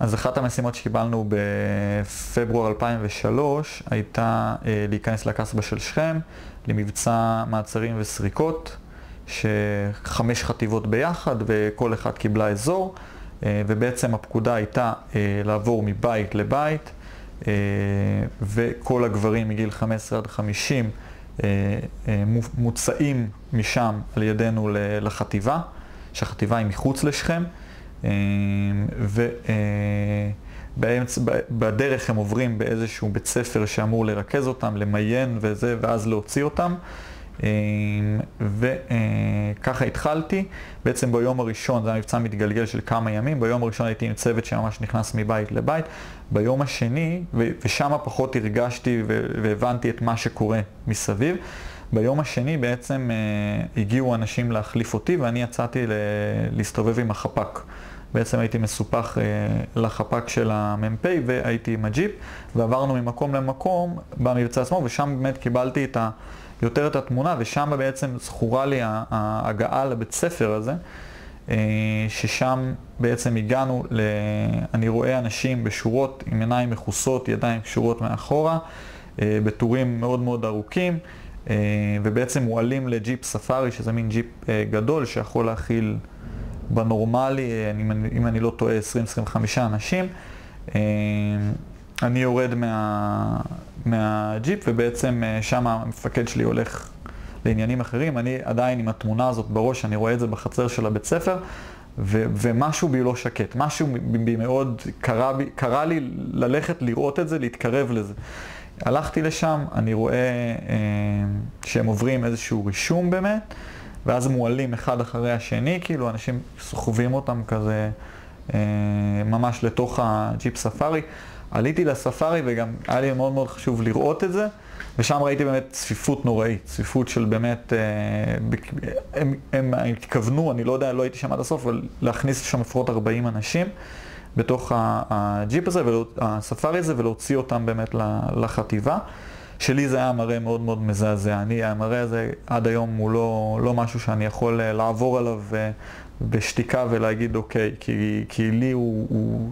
אז אחת המשימות שקיבלנו בפברואר 2003 הייתה אה, להיכנס לקסבה של שכם למבצע מעצרים וסריקות, שחמש חטיבות ביחד וכל אחד קיבלה אזור, אה, ובעצם הפקודה הייתה אה, לעבור מבית לבית, וכל הגברים מגיל 15 עד 50 מוצאים משם על ידינו לחטיבה, שהחטיבה היא מחוץ לשכם. ובדרך הם עוברים באיזשהו בית ספר שאמור לרכז אותם, למיין וזה, ואז להוציא אותם. וככה התחלתי, בעצם ביום הראשון, זה היה מבצע מתגלגל של כמה ימים, ביום הראשון הייתי עם צוות שממש נכנס מבית לבית, ביום השני, ושם פחות הרגשתי והבנתי את מה שקורה מסביב. ביום השני בעצם אה, הגיעו אנשים להחליף אותי ואני יצאתי להסתובב עם החפ"ק. בעצם הייתי מסופח אה, לחפ"ק של המ"פ והייתי עם הג'יפ ועברנו ממקום למקום במבצע עצמו ושם באמת קיבלתי את ה, יותר את התמונה ושם בעצם זכורה לי ההגעה לבית ספר הזה. אה, ששם בעצם הגענו, ל... אני רואה אנשים בשורות עם עיניים מכוסות, ידיים קשורות מאחורה, בטורים מאוד מאוד ארוכים. אה, ובעצם מועלים לג'יפ ספארי, שזה מין ג'יפ אה, גדול שיכול להכיל בנורמלי, אה, אם אני לא טועה, 20-25 אנשים. אני יורד מה, מהג'יפ ובעצם שם המפקד שלי הולך לעניינים אחרים. אני עדיין עם התמונה הזאת בראש, אני רואה את זה בחצר של הבית ספר, ו- ומשהו בי לא שקט, משהו בי מאוד קרה, קרה לי ללכת לראות את זה, להתקרב לזה. הלכתי לשם, אני רואה אה, שהם עוברים איזשהו רישום באמת, ואז מועלים אחד אחרי השני, כאילו אנשים סוחבים אותם כזה אה, ממש לתוך הג'יפ ספארי. עליתי לספארי וגם היה לי מאוד מאוד חשוב לראות את זה, ושם ראיתי באמת צפיפות נוראית, צפיפות של באמת, אה, הם, הם התכוונו, אני לא יודע, לא הייתי שם עד הסוף, אבל להכניס שם לפחות 40 אנשים. בתוך הג'יפ הזה, הספארי הזה, ולהוציא אותם באמת לחטיבה. שלי זה היה מראה מאוד מאוד מזעזע. אני, המראה הזה עד היום הוא לא, לא משהו שאני יכול אה, לעבור עליו אה, בשתיקה ולהגיד אוקיי, כי, כי לי הוא, הוא,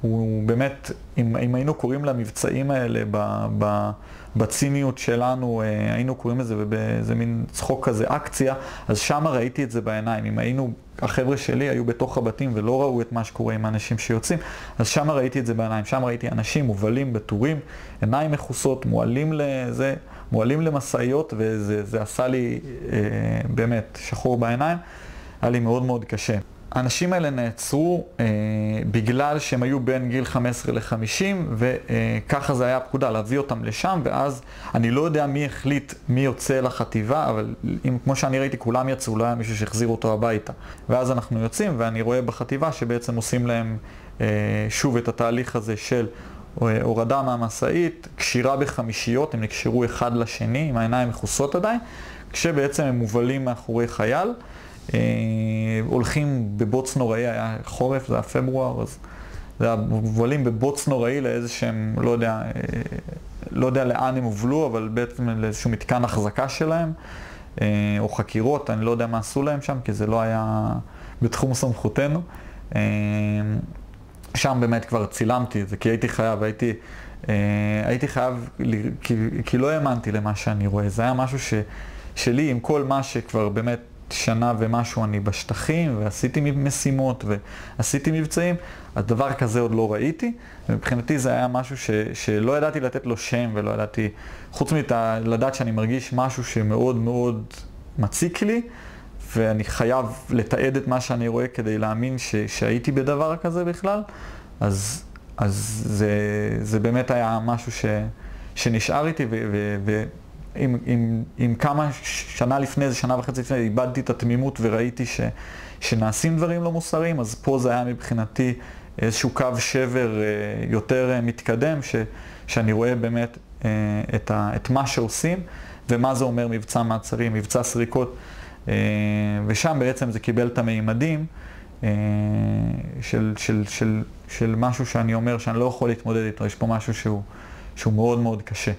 הוא באמת, אם, אם היינו קוראים למבצעים האלה ב, ב, בציניות שלנו, אה, היינו קוראים לזה באיזה מין צחוק כזה, אקציה, אז שם ראיתי את זה בעיניים. אם היינו, החבר'ה שלי היו בתוך הבתים ולא ראו את מה שקורה עם האנשים שיוצאים, אז שם ראיתי את זה בעיניים. שם ראיתי אנשים מובלים בטורים, עיניים מכוסות, מועלים לזה, מועלים למשאיות, וזה עשה לי אה, באמת שחור בעיניים. היה לי מאוד מאוד קשה. האנשים האלה נעצרו אה, בגלל שהם היו בין גיל 15 ל-50 וככה זה היה הפקודה, להביא אותם לשם ואז אני לא יודע מי החליט מי יוצא לחטיבה, אבל אם, כמו שאני ראיתי כולם יצאו, לא היה מישהו שהחזיר אותו הביתה. ואז אנחנו יוצאים ואני רואה בחטיבה שבעצם עושים להם אה, שוב את התהליך הזה של אה, הורדה מהמשאית, קשירה בחמישיות, הם נקשרו אחד לשני עם העיניים מכוסות עדיין, כשבעצם הם מובלים מאחורי חייל. אה, הולכים בבוץ נוראי, היה חורף, זה היה פברואר, אז זה היה מובלים בבוץ נוראי לאיזה שהם, לא יודע, אה, לא יודע לאן הם הובלו, אבל בעצם לאיזשהו מתקן החזקה שלהם, אה, או חקירות, אני לא יודע מה עשו להם שם, כי זה לא היה בתחום סמכותנו. שם באמת כבר צילמתי את זה, כי הייתי חייב, הייתי, הייתי חייב, כי, כי לא האמנתי למה שאני רואה. זה היה משהו ש, שלי, עם כל מה שכבר באמת שנה ומשהו אני בשטחים, ועשיתי משימות, ועשיתי מבצעים, אז דבר כזה עוד לא ראיתי, ומבחינתי זה היה משהו ש, שלא ידעתי לתת לו שם, ולא ידעתי, חוץ מלדעת שאני מרגיש משהו שמאוד מאוד מציק לי, ואני חייב לתעד את מה שאני רואה כדי להאמין ש, שהייתי בדבר כזה בכלל, אז, אז זה, זה באמת היה משהו ש, שנשאר איתי, ו, ו, ו, אם, אם, אם כמה שנה לפני זה, שנה וחצי לפני, איבדתי את התמימות וראיתי ש, שנעשים דברים לא מוסריים, אז פה זה היה מבחינתי איזשהו קו שבר אה, יותר אה, מתקדם, ש, שאני רואה באמת אה, את, ה, את מה שעושים ומה זה אומר מבצע מעצרים, מבצע סריקות, ושם בעצם זה קיבל את המימדים של, של, של, של משהו שאני אומר שאני לא יכול להתמודד איתו, יש פה משהו שהוא, שהוא מאוד מאוד קשה.